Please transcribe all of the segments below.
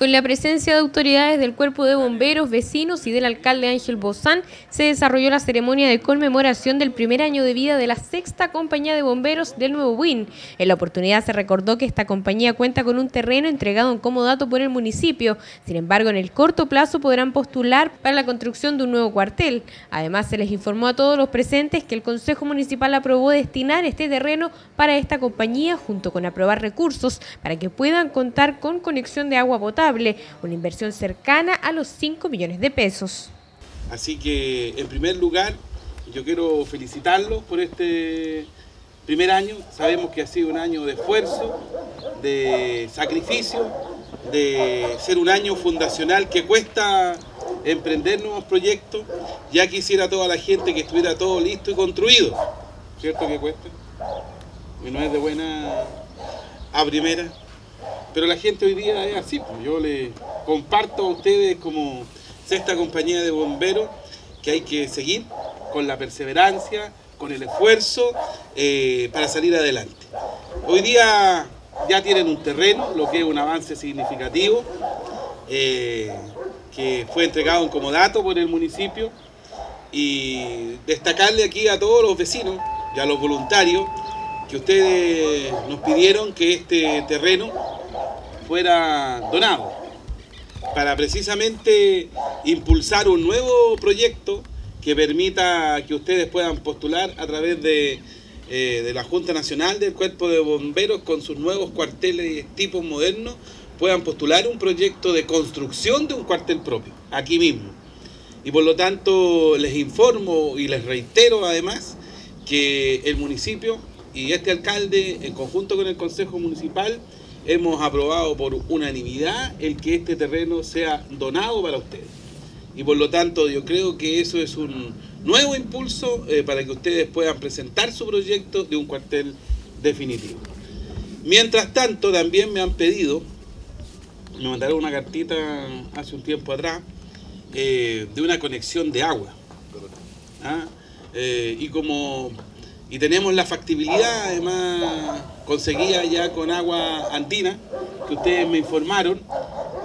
Con la presencia de autoridades del cuerpo de bomberos, vecinos y del alcalde Ángel Bozán, se desarrolló la ceremonia de conmemoración del primer año de vida de la sexta compañía de bomberos del Nuevo Win. En la oportunidad se recordó que esta compañía cuenta con un terreno entregado en comodato por el municipio. Sin embargo, en el corto plazo podrán postular para la construcción de un nuevo cuartel. Además, se les informó a todos los presentes que el Consejo Municipal aprobó destinar este terreno para esta compañía junto con aprobar recursos para que puedan contar con conexión de agua potable una inversión cercana a los 5 millones de pesos. Así que, en primer lugar, yo quiero felicitarlos por este primer año. Sabemos que ha sido un año de esfuerzo, de sacrificio, de ser un año fundacional que cuesta emprender nuevos proyectos. Ya quisiera toda la gente que estuviera todo listo y construido. ¿Cierto que cuesta? Y no es de buena a primera. Pero la gente hoy día es así. Pues. Yo le comparto a ustedes como sexta compañía de bomberos que hay que seguir con la perseverancia, con el esfuerzo eh, para salir adelante. Hoy día ya tienen un terreno, lo que es un avance significativo, eh, que fue entregado en comodato por el municipio y destacarle aquí a todos los vecinos y a los voluntarios que ustedes nos pidieron que este terreno fuera donado para precisamente impulsar un nuevo proyecto que permita que ustedes puedan postular a través de, eh, la Junta Nacional del Cuerpo de Bomberos con sus nuevos cuarteles tipos modernos, puedan postular un proyecto de construcción de un cuartel propio, aquí mismo. Y por lo tanto les informo y les reitero además que el municipio y este alcalde, en conjunto con el Consejo Municipal, hemos aprobado por unanimidad el que este terreno sea donado para ustedes. Y por lo tanto yo creo que eso es un nuevo impulso eh, para que ustedes puedan presentar su proyecto de un cuartel definitivo. Mientras tanto también me han pedido, me mandaron una cartita hace un tiempo atrás, eh, de una conexión de agua. ¿Ah? Eh, y como y tenemos la factibilidad además conseguida ya con agua andina, que ustedes me informaron,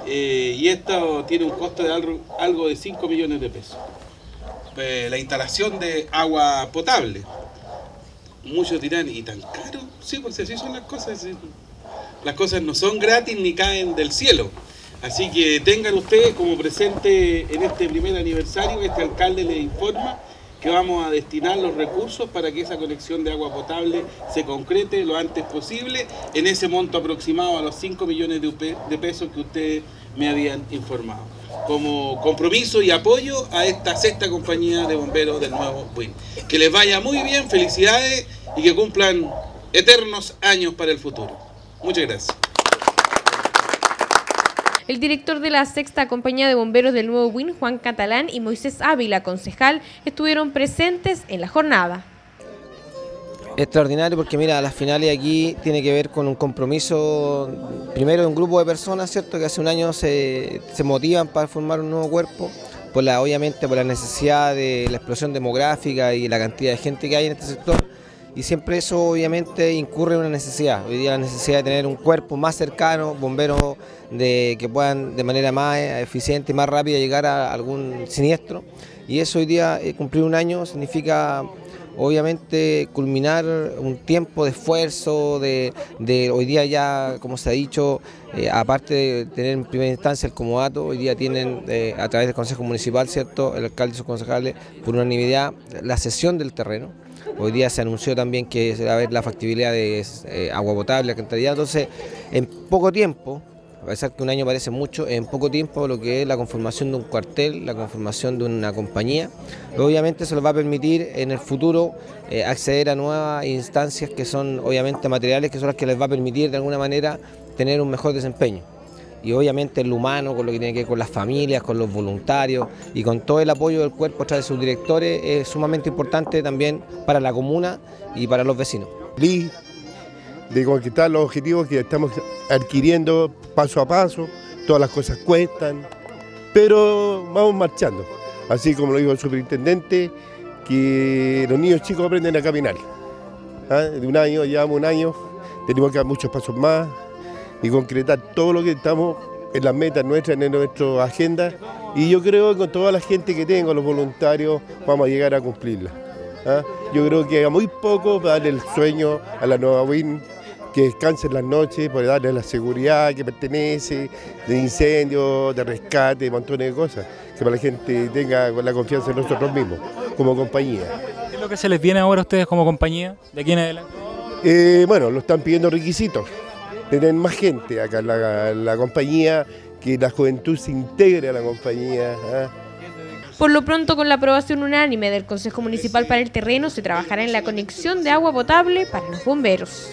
eh, y esto tiene un costo de algo, de 5 millones de pesos. Eh, la instalación de agua potable. Muchos dirán, ¿y tan caro? Sí, porque así son las cosas. Las cosas no son gratis ni caen del cielo. Así que tengan ustedes como presente en este primer aniversario, este alcalde les informa que vamos a destinar los recursos para que esa conexión de agua potable se concrete lo antes posible en ese monto aproximado a los 5 millones de pesos que ustedes me habían informado. Como compromiso y apoyo a esta sexta compañía de bomberos del nuevo WIN. Que les vaya muy bien, felicidades y que cumplan eternos años para el futuro. Muchas gracias. El director de la sexta compañía de bomberos del Nuevo Win, Juan Catalán, y Moisés Ávila, concejal, estuvieron presentes en la jornada. Extraordinario porque mira, las finales aquí tiene que ver con un compromiso, primero de un grupo de personas, ¿cierto? Que hace un año se, se motivan para formar un nuevo cuerpo, por la, obviamente por la necesidad de la explosión demográfica y la cantidad de gente que hay en este sector y siempre eso obviamente incurre en una necesidad. Hoy día la necesidad de tener un cuerpo más cercano, bomberos de, que puedan de manera más eficiente y más rápida llegar a algún siniestro. Y eso hoy día, eh, cumplir un año, significa obviamente culminar un tiempo de esfuerzo, de, hoy día ya, como se ha dicho, eh, aparte de tener en primera instancia el comodato, hoy día tienen eh, a través del Consejo Municipal, ¿cierto?, el alcalde y sus concejales, por unanimidad, la cesión del terreno Hoy día se anunció también que va a haber la factibilidad de eh, agua potable, alcantarillado. Entonces, en poco tiempo, a pesar que un año parece mucho, en poco tiempo lo que es la conformación de un cuartel, la conformación de una compañía, obviamente se les va a permitir en el futuro eh, acceder a nuevas instancias que son obviamente materiales, que son las que les va a permitir de alguna manera tener un mejor desempeño y obviamente el humano, con lo que tiene que ver con las familias, con los voluntarios y con todo el apoyo del cuerpo a través de sus directores es sumamente importante también para la comuna y para los vecinos. De conquistar los objetivos que estamos adquiriendo paso a paso, todas las cosas cuestan, pero vamos marchando. Así como lo dijo el superintendente, que los niños chicos aprenden a caminar. ¿Ah? De un año, llevamos un año, tenemos que dar muchos pasos más, y concretar todo lo que estamos en las metas nuestras, en nuestra agenda y yo creo que con toda la gente que tengo, los voluntarios, vamos a llegar a cumplirla. ¿ah? Yo creo que a muy poco para darle el sueño a la nueva WIN, que descansen las noches, por darle la seguridad que pertenece, de incendio, de rescate, montones de cosas, que para la gente tenga la confianza en nosotros mismos, como compañía. ¿Qué es lo que se les viene ahora a ustedes como compañía de aquí en adelante? Eh, bueno, lo están pidiendo requisitos, tener más gente acá en la, compañía, que la juventud se integre a la compañía. ¿ah? Por lo pronto, con la aprobación unánime del Consejo Municipal para el terreno, se trabajará en la conexión de agua potable para los bomberos.